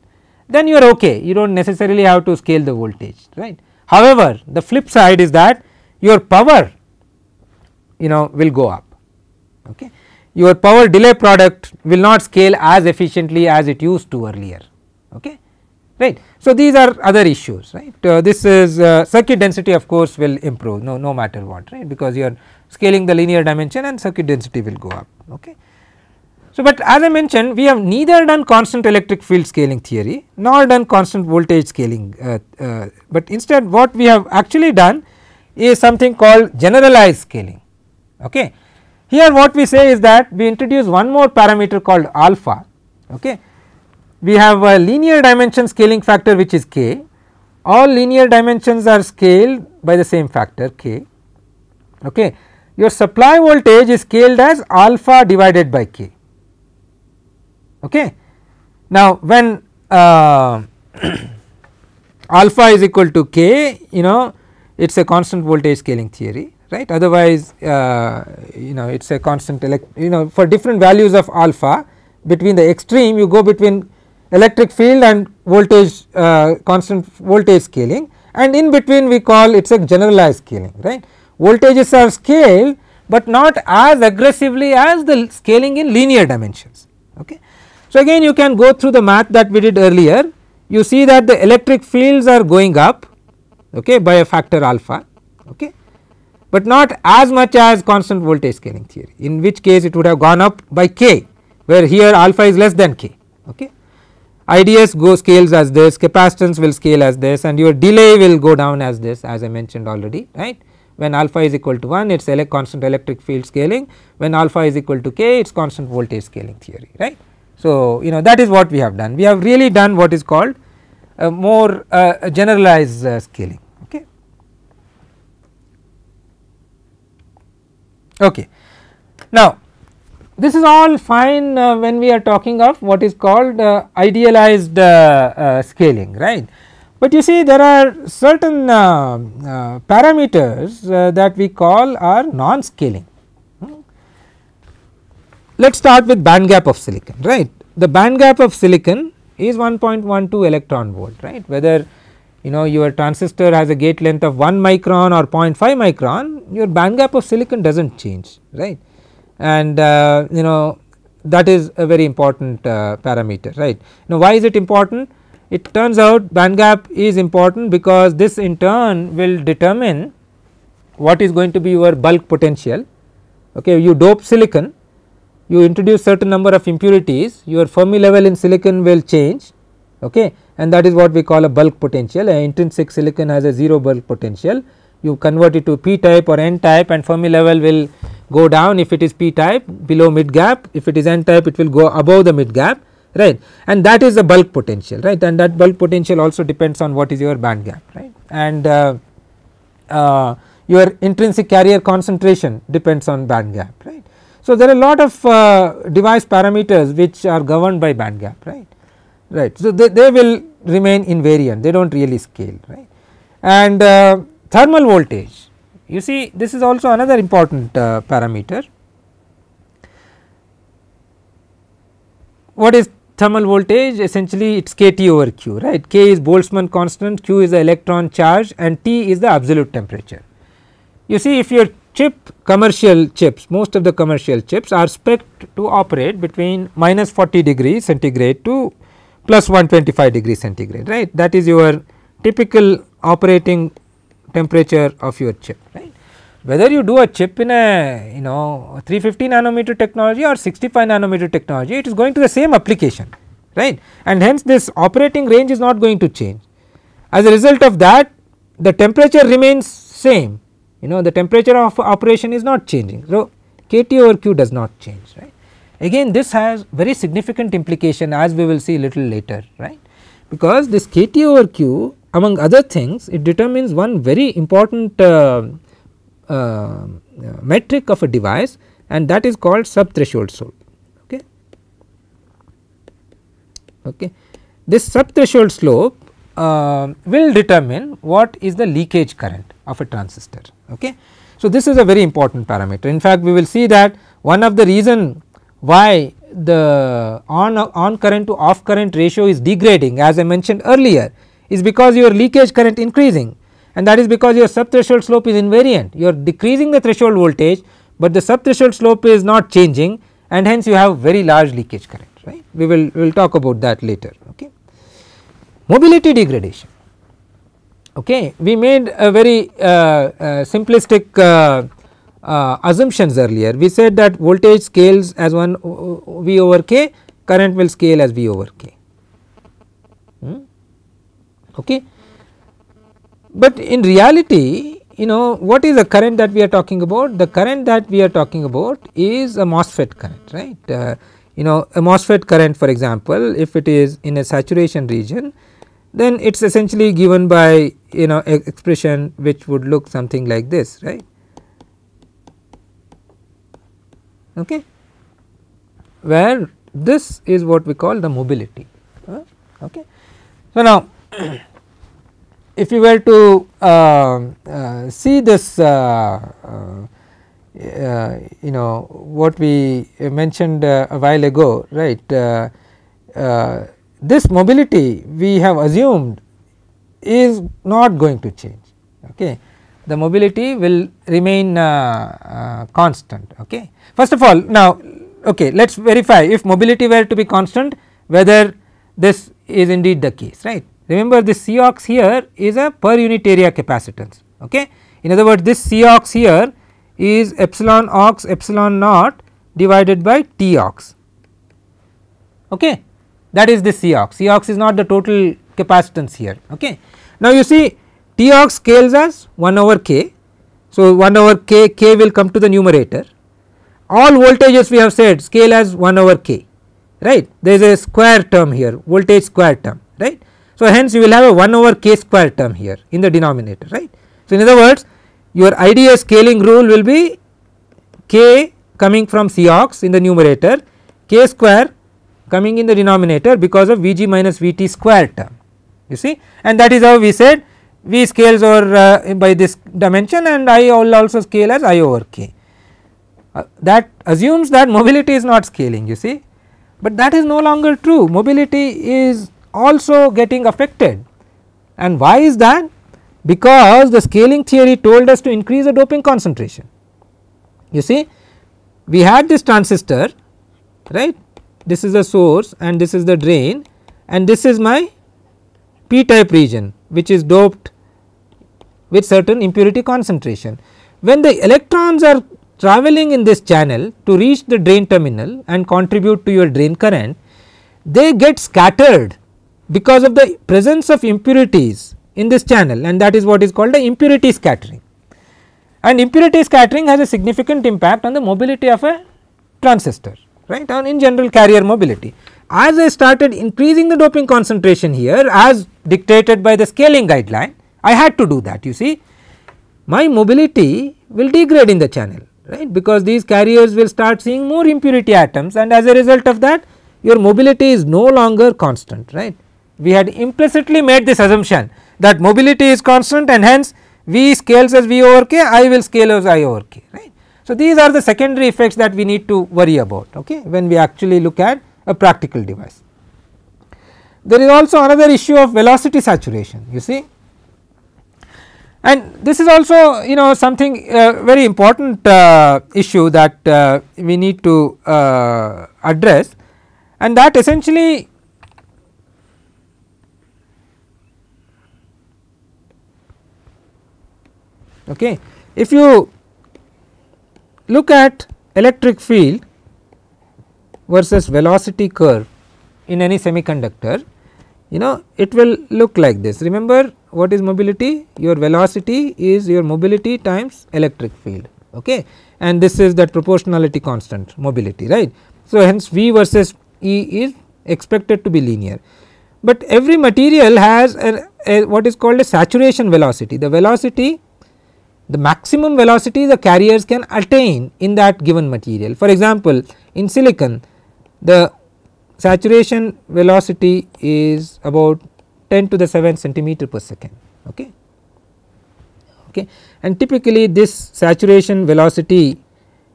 then you are okay you do not necessarily have to scale the voltage right. However, the flip side is that your power you know will go up okay your power delay product will not scale as efficiently as it used to earlier okay right. So, these are other issues right uh, this is uh, circuit density of course will improve no no matter what right because you are scaling the linear dimension and circuit density will go up okay. So, but as I mentioned we have neither done constant electric field scaling theory nor done constant voltage scaling, uh, uh, but instead what we have actually done is something called generalized scaling. Okay. Here what we say is that we introduce one more parameter called alpha. Okay. We have a linear dimension scaling factor which is k, all linear dimensions are scaled by the same factor k. Okay. Your supply voltage is scaled as alpha divided by k Okay. Now, when uh, alpha is equal to k you know it is a constant voltage scaling theory right? Otherwise uh, you know it is a constant elect you know for different values of alpha between the extreme you go between electric field and voltage uh, constant voltage scaling and in between we call it is a generalized scaling right? Voltages are scaled but not as aggressively as the scaling in linear dimensions okay so, again you can go through the math that we did earlier you see that the electric fields are going up okay, by a factor alpha okay, but not as much as constant voltage scaling theory in which case it would have gone up by k where here alpha is less than k. Okay. IDS go scales as this capacitance will scale as this and your delay will go down as this as I mentioned already right when alpha is equal to 1 it is ele constant electric field scaling when alpha is equal to k it is constant voltage scaling theory right. So, you know that is what we have done we have really done what is called a more uh, generalized uh, scaling okay. Okay. Now, this is all fine uh, when we are talking of what is called uh, idealized uh, uh, scaling right, but you see there are certain parameters that we call are non scaling let us start with band gap of silicon right. The band gap of silicon is 1.12 electron volt right whether you know your transistor has a gate length of 1 micron or 0.5 micron your band gap of silicon does not change right and uh, you know that is a very important uh, parameter right. Now why is it important? It turns out band gap is important because this in turn will determine what is going to be your bulk potential okay you dope silicon you introduce certain number of impurities your Fermi level in silicon will change okay? And that is what we call a bulk potential. A intrinsic silicon has a 0 bulk potential. You convert it to p type or n type and Fermi level will go down. If it is p type below mid gap if it is n type it will go above the mid gap right? And that is the bulk potential right? And that bulk potential also depends on what is your band gap right? And uh, uh, your intrinsic carrier concentration depends on band gap right. So, there are a lot of uh, device parameters which are governed by band gap right right. So, they, they will remain invariant they do not really scale right and uh, thermal voltage you see this is also another important uh, parameter. What is thermal voltage essentially it is kT over q right k is Boltzmann constant q is the electron charge and T is the absolute temperature. You see if your chip commercial chips most of the commercial chips are spec to operate between minus 40 degree centigrade to plus 125 degree centigrade right that is your typical operating temperature of your chip right. Whether you do a chip in a you know 350 nanometer technology or 65 nanometer technology it is going to the same application right and hence this operating range is not going to change. As a result of that the temperature remains same you know the temperature of operation is not changing. So, kT over q does not change right. Again this has very significant implication as we will see little later right because this kT over q among other things it determines one very important uh, uh, metric of a device and that is called sub threshold slope okay okay this sub threshold slope uh, will determine what is the leakage current of a transistor okay. So this is a very important parameter. In fact we will see that one of the reason why the on on current to off current ratio is degrading as I mentioned earlier is because your leakage current increasing and that is because your sub threshold slope is invariant. You are decreasing the threshold voltage, but the sub threshold slope is not changing and hence you have very large leakage current right? We will we will talk about that later okay. Mobility degradation okay we made a very uh, uh, simplistic uh, assumptions earlier we said that voltage scales as 1 V over k current will scale as V over k hmm? okay. But in reality you know what is the current that we are talking about the current that we are talking about is a MOSFET current right uh, you know a MOSFET current for example if it is in a saturation region then it is essentially given by you know expression which would look something like this right? Okay. Where this is what we call the mobility. Uh, okay. So now if you were to uh, uh, see this uh, uh, uh, you know what we mentioned a while ago right this mobility we have assumed is not going to change okay. The mobility will remain uh, uh, constant okay. First of all now okay let us verify if mobility were to be constant whether this is indeed the case right. Remember this Cox here is a per unit area capacitance okay. In other words this Cox here is epsilon ox epsilon naught divided by T ox okay that is the Cox, Cox is not the total capacitance here okay. Now you see T ox scales as 1 over k. So 1 over k k will come to the numerator. All voltages we have said scale as 1 over k right? There is a square term here voltage square term right? So, hence you will have a 1 over k square term here in the denominator right. So, in other words your ideal scaling rule will be k coming from Cox in the numerator k square coming in the denominator because of Vg minus Vt square term you see and that is how we said V scales over uh, by this dimension and I will also scale as I over k. Uh, that assumes that mobility is not scaling you see, but that is no longer true mobility is also getting affected and why is that? Because the scaling theory told us to increase the doping concentration. You see we had this transistor right this is the source and this is the drain and this is my p type region which is doped with certain impurity concentration. When the electrons are travelling in this channel to reach the drain terminal and contribute to your drain current they get scattered because of the presence of impurities in this channel and that is what is called the impurity scattering. And impurity scattering has a significant impact on the mobility of a transistor right on in general carrier mobility. As I started increasing the doping concentration here as dictated by the scaling guideline I had to do that you see my mobility will degrade in the channel right because these carriers will start seeing more impurity atoms and as a result of that your mobility is no longer constant right. We had implicitly made this assumption that mobility is constant and hence V scales as V over k I will scale as I over k right. So, these are the secondary effects that we need to worry about okay when we actually look at a practical device. There is also another issue of velocity saturation you see and this is also you know something uh, very important uh, issue that uh, we need to uh, address and that essentially okay if you look at electric field versus velocity curve in any semiconductor. You know it will look like this. Remember what is mobility? Your velocity is your mobility times electric field. Okay? And this is that proportionality constant mobility right. So, hence V versus E is expected to be linear, but every material has a, a what is called a saturation velocity. The velocity the maximum velocity the carriers can attain in that given material. For example, in silicon the saturation velocity is about 10 to the 7 centimeter per second okay? Okay? And typically this saturation velocity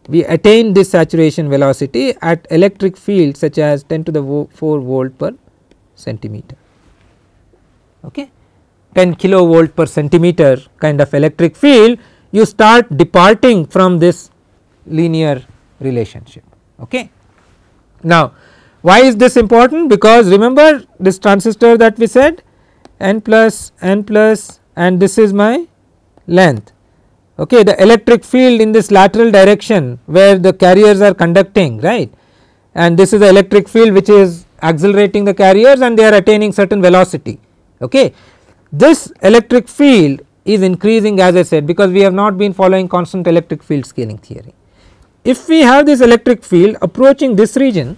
we attain this saturation velocity at electric field such as 10 to the 4 volt per centimeter okay 10 kilovolt per centimeter kind of electric field you start departing from this linear relationship okay now why is this important because remember this transistor that we said n plus n plus and this is my length. Okay, the electric field in this lateral direction where the carriers are conducting right and this is the electric field which is accelerating the carriers and they are attaining certain velocity. Okay. This electric field is increasing as I said because we have not been following constant electric field scaling theory. If we have this electric field approaching this region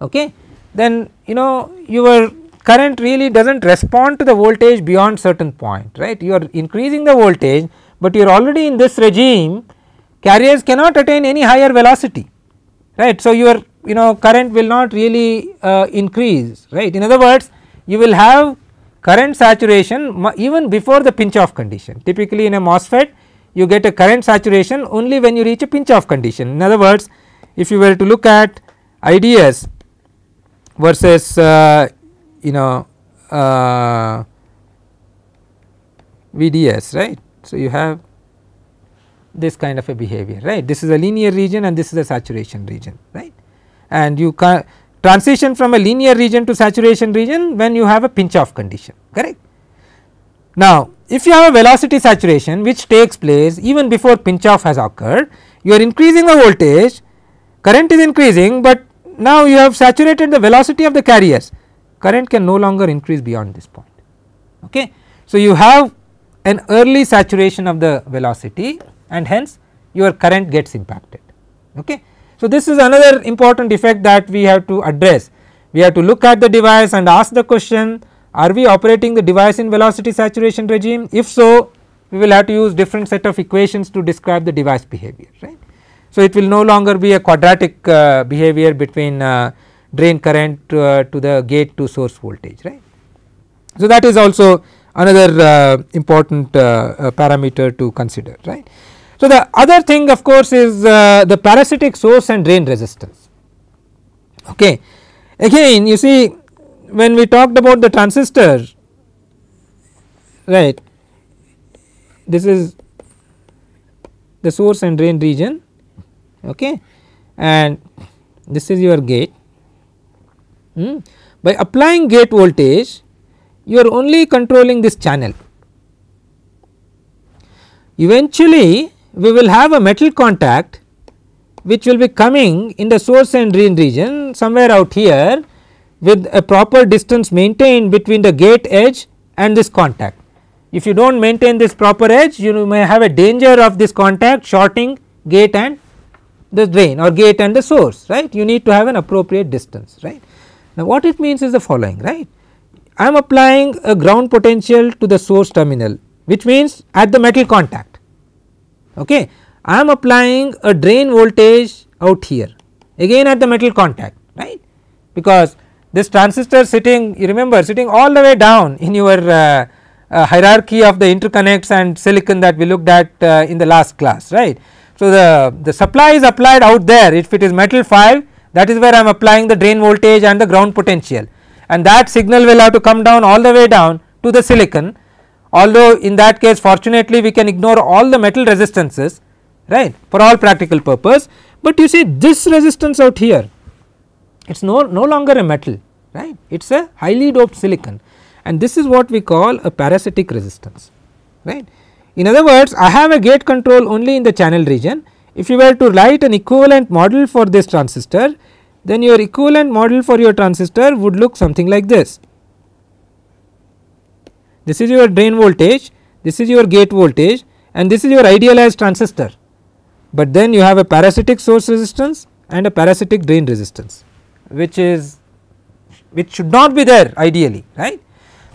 okay, then you know your current really does not respond to the voltage beyond certain point right? You are increasing the voltage but you are already in this regime carriers cannot attain any higher velocity right? So your you know current will not really uh, increase right? In other words you will have current saturation even before the pinch off condition. Typically in a MOSFET you get a current saturation only when you reach a pinch off condition. In other words if you were to look at IDS versus uh, you know uh, VDS right. So, you have this kind of a behavior right? This is a linear region and this is a saturation region right? And you can transition from a linear region to saturation region when you have a pinch off condition correct. Now, if you have a velocity saturation which takes place even before pinch off has occurred you are increasing the voltage current is increasing, but now you have saturated the velocity of the carriers current can no longer increase beyond this point. Okay. So, you have an early saturation of the velocity and hence your current gets impacted. Okay. So, this is another important effect that we have to address. We have to look at the device and ask the question are we operating the device in velocity saturation regime if so we will have to use different set of equations to describe the device behavior right. So, it will no longer be a quadratic uh, behavior between uh, drain current uh, to the gate to source voltage right. So, that is also another uh, important uh, uh, parameter to consider right. So, the other thing of course is uh, the parasitic source and drain resistance okay. Again you see when we talked about the transistor right this is the source and drain region okay and this is your gate Hmm? By applying gate voltage you are only controlling this channel. Eventually we will have a metal contact which will be coming in the source and drain region somewhere out here with a proper distance maintained between the gate edge and this contact. If you do not maintain this proper edge you may have a danger of this contact shorting gate and the drain or gate and the source right you need to have an appropriate distance right. Now, what it means is the following right I am applying a ground potential to the source terminal which means at the metal contact Okay. I am applying a drain voltage out here. Again at the metal contact right? Because this transistor sitting you remember sitting all the way down in your uh, uh, hierarchy of the interconnects and silicon that we looked at uh, in the last class right. So, the, the supply is applied out there. If it is metal 5 that is where I am applying the drain voltage and the ground potential. And that signal will have to come down all the way down to the silicon although in that case fortunately we can ignore all the metal resistances right for all practical purpose, but you see this resistance out here it is no, no longer a metal right it is a highly doped silicon and this is what we call a parasitic resistance right. In other words I have a gate control only in the channel region if you were to write an equivalent model for this transistor then your equivalent model for your transistor would look something like this. This is your drain voltage, this is your gate voltage and this is your idealized transistor, but then you have a parasitic source resistance and a parasitic drain resistance which is which should not be there ideally right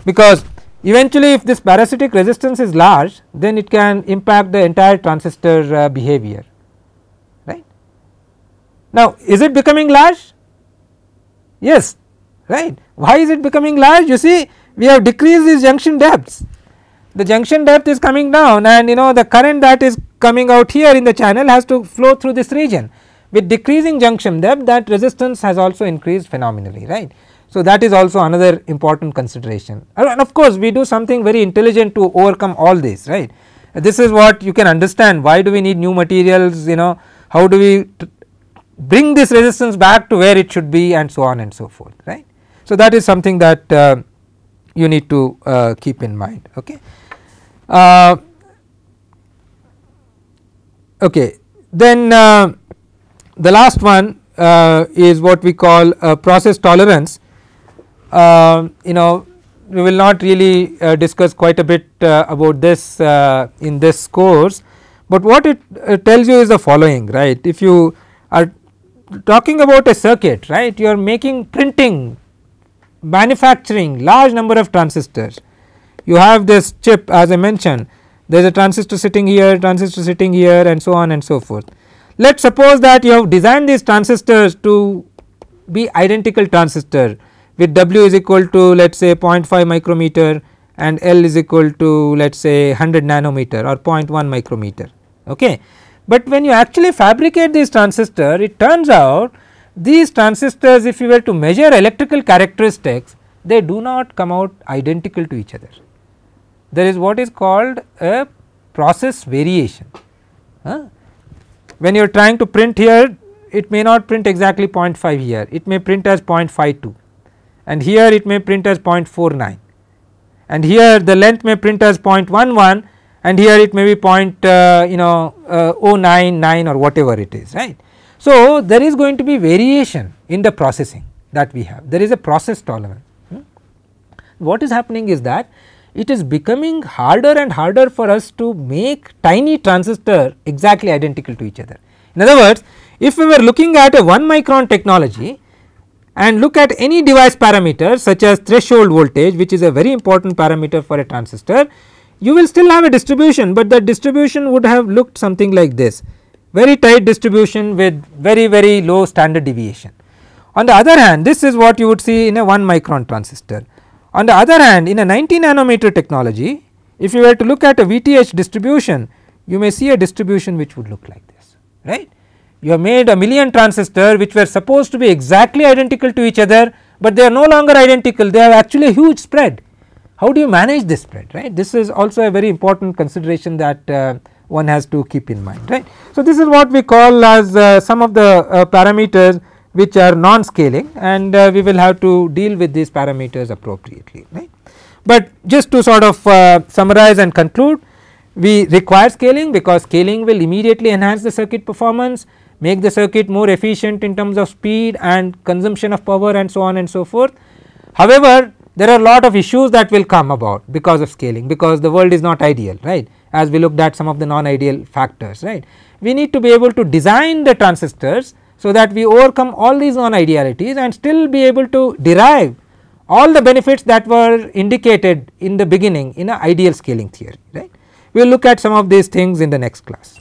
because eventually if this parasitic resistance is large then it can impact the entire transistor uh, behavior right. Now is it becoming large? Yes right why is it becoming large you see we have decreased these junction depths the junction depth is coming down and you know the current that is coming out here in the channel has to flow through this region with decreasing junction depth that resistance has also increased phenomenally right. So, that is also another important consideration and of course, we do something very intelligent to overcome all this right. This is what you can understand why do we need new materials you know how do we bring this resistance back to where it should be and so on and so forth right. So, that is something that uh, you need to uh, keep in mind okay. Uh, okay then uh, the last one uh, is what we call process tolerance uh, you know we will not really uh, discuss quite a bit uh, about this uh, in this course, but what it uh, tells you is the following right. If you are talking about a circuit right you are making printing manufacturing large number of transistors you have this chip as I mentioned there is a transistor sitting here transistor sitting here and so on and so forth. Let us suppose that you have designed these transistors to be identical transistor with W is equal to let us say 0.5 micrometer and L is equal to let us say 100 nanometer or 0.1 micrometer. Okay. But when you actually fabricate this transistor it turns out these transistors if you were to measure electrical characteristics they do not come out identical to each other. There is what is called a process variation. Huh? When you are trying to print here it may not print exactly 0.5 here it may print as 0.52 and here it may print as 0.49 and here the length may print as 0.11 and here it may be point uh, you know uh, 099 or whatever it is right. So, there is going to be variation in the processing that we have there is a process tolerance. Hmm. What is happening is that it is becoming harder and harder for us to make tiny transistor exactly identical to each other. In other words if we were looking at a 1 micron technology and look at any device parameter such as threshold voltage which is a very important parameter for a transistor you will still have a distribution, but the distribution would have looked something like this very tight distribution with very very low standard deviation. On the other hand this is what you would see in a 1 micron transistor. On the other hand in a 90 nanometer technology if you were to look at a VTH distribution you may see a distribution which would look like this right you have made a million transistor which were supposed to be exactly identical to each other, but they are no longer identical they have actually a huge spread. How do you manage this spread right this is also a very important consideration that uh, one has to keep in mind right. So, this is what we call as uh, some of the uh, parameters which are non scaling and uh, we will have to deal with these parameters appropriately right. But just to sort of uh, summarize and conclude we require scaling because scaling will immediately enhance the circuit performance make the circuit more efficient in terms of speed and consumption of power and so on and so forth. However, there are a lot of issues that will come about because of scaling because the world is not ideal right as we looked at some of the non ideal factors right. We need to be able to design the transistors so that we overcome all these non idealities and still be able to derive all the benefits that were indicated in the beginning in a ideal scaling theory right. We will look at some of these things in the next class.